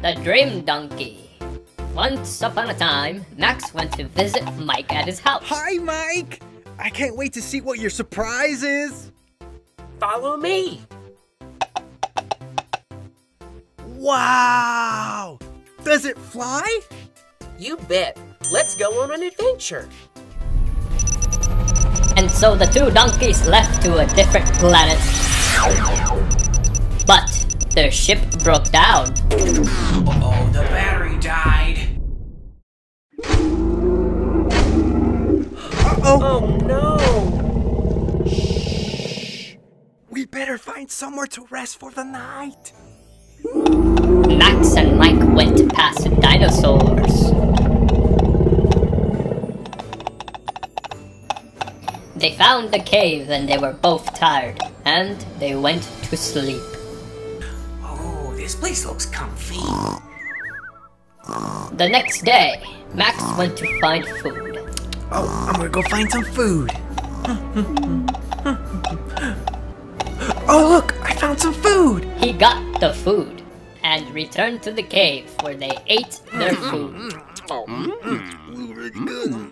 The Dream Donkey. Once upon a time, Max went to visit Mike at his house. Hi, Mike! I can't wait to see what your surprise is. Follow me. Wow! Does it fly? You bet. Let's go on an adventure. And so the two donkeys left to a different planet. But their ship broke down. Oh, the battery died. Uh-oh! Oh no! We better find somewhere to rest for the night. Max and Mike went past the dinosaurs. They found the cave and they were both tired, and they went to sleep. This place looks comfy. The next day, Max went to find food. Oh, I'm gonna go find some food. oh, look! I found some food! He got the food and returned to the cave where they ate their mm-hmm. food. Mm-hmm.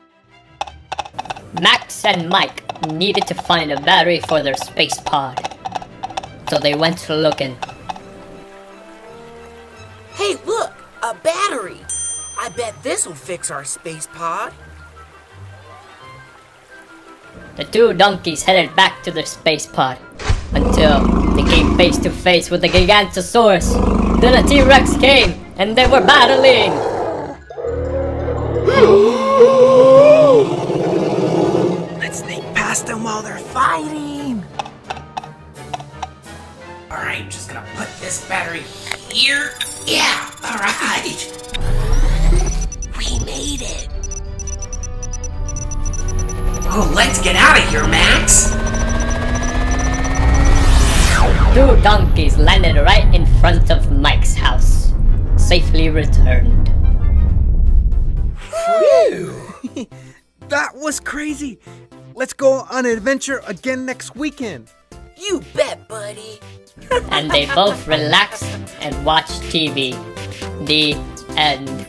Max and Mike needed to find a battery for their space pod. So they went looking. Battery! I bet this'll fix our space pod. The two donkeys headed back to the space pod until they came face to face with the Gigantosaurus. Then a T-Rex came and they were battling. Let's sneak past them while they're fighting. Alright, just gonna put this battery here. Yeah, alright. We Oh, let's get out of here, Max. Two donkeys landed right in front of Mike's house. Safely returned. That was crazy. Let's go on an adventure again next weekend. You bet, buddy. And they both relaxed and watched TV. The end.